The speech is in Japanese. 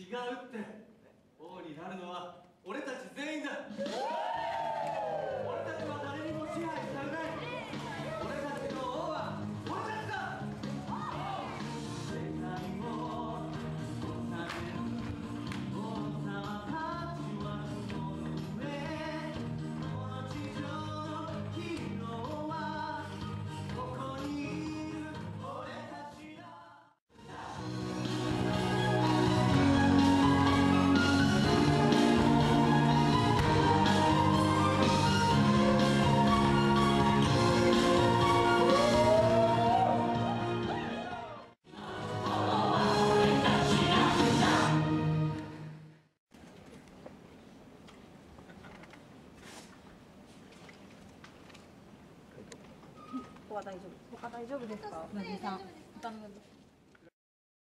違うって。王になるのは俺たち全員だ。ここは大丈夫。他大丈夫ですか？なぎさん。